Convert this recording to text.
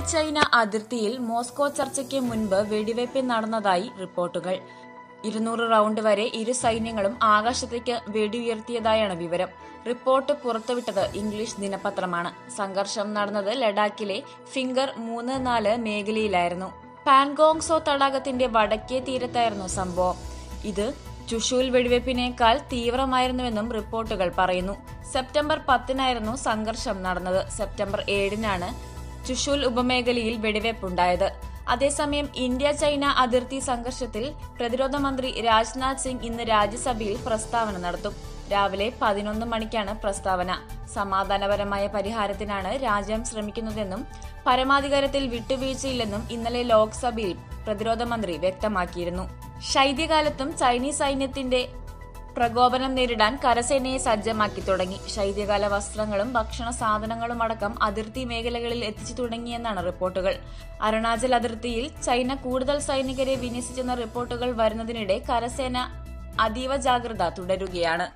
China അതിർത്തിയിൽ Moscow ചർച്ചയ്ക്ക് മുൻപ് വെടിവയ്പ് നടന്നതായി റിപ്പോർട്ടുകൾ. ഇരുന്നൂറ് റൗണ്ട് വരെ ഇരു സൈന്യങ്ങളും ആകാശത്തേക്ക് വെടിയുയർത്തിയതായാണ് വിവരം. റിപ്പോർട്ട് പുറത്തുവിട്ടത് ഇംഗ്ലീഷ് ദിനപത്രമാണ്. സംഘർഷം നടന്നത് ലഡാക്കിലെ ഫിംഗർ മൂന്ന് നാല് മേഖലയിലായിരുന്നു. പാൻഗോങ്സോ തടാകത്തിന്റെ വടക്കേ തീരത്തായിരുന്നു സംഭവം. ഇത് ചുഷൂൽ വെടിവെപ്പിനേക്കാൾ തീവ്രമായിരുന്നുവെന്നും റിപ്പോർട്ടുകൾ പറയുന്നു. സെപ്റ്റംബർ പത്തിനായിരുന്നു സംഘർഷം നടന്നത്. സെപ്റ്റംബർ ഏഴിനാണ് ചുഷൂൽ ഉപമേഖലയിൽ വെടിവയ്പുണ്ടായത് അതേസമയം ഇന്ത്യ ചൈന അതിർത്തി സംഘർഷത്തിൽ പ്രതിരോധ മന്ത്രി രാജ്നാഥ് സിംഗ് ഇന്ന് രാജ്യസഭയിൽ പ്രസ്താവന നടത്തും. രാവിലെ പതിനൊന്ന് മണിക്കാണ് പ്രസ്താവന. സമാധാനപരമായ പരിഹാരത്തിനാണ് രാജ്യം ശ്രമിക്കുന്നതെന്നും പരമാധികാരത്തിൽ വിട്ടുവീഴ്ചയില്ലെന്നും ഇന്നലെ ലോക്സഭയിൽ പ്രതിരോധ മന്ത്രി വ്യക്തമാക്കിയിരുന്നു. ശൈത്യകാലത്തും ചൈനീസ് സൈന്യത്തിന്റെ പ്രകോപനം നേരിടാൻ കരസേനയെ സജ്ജമാക്കി തുടങ്ങി. ശൈത്യകാല വസ്ത്രങ്ങളും ഭക്ഷണ സാധനങ്ങളും അടക്കം അതിർത്തി മേഖലകളിൽ എത്തിച്ചു തുടങ്ങിയെന്നാണ് റിപ്പോർട്ടുകൾ. അരുണാചൽ അതിർത്തിയിൽ ചൈന കൂടുതൽ സൈനികരെ വിന്യസിച്ചെന്ന റിപ്പോർട്ടുകൾ വരുന്നതിനിടെ കരസേന അതീവ ജാഗ്രത തുടരുകയാണ്.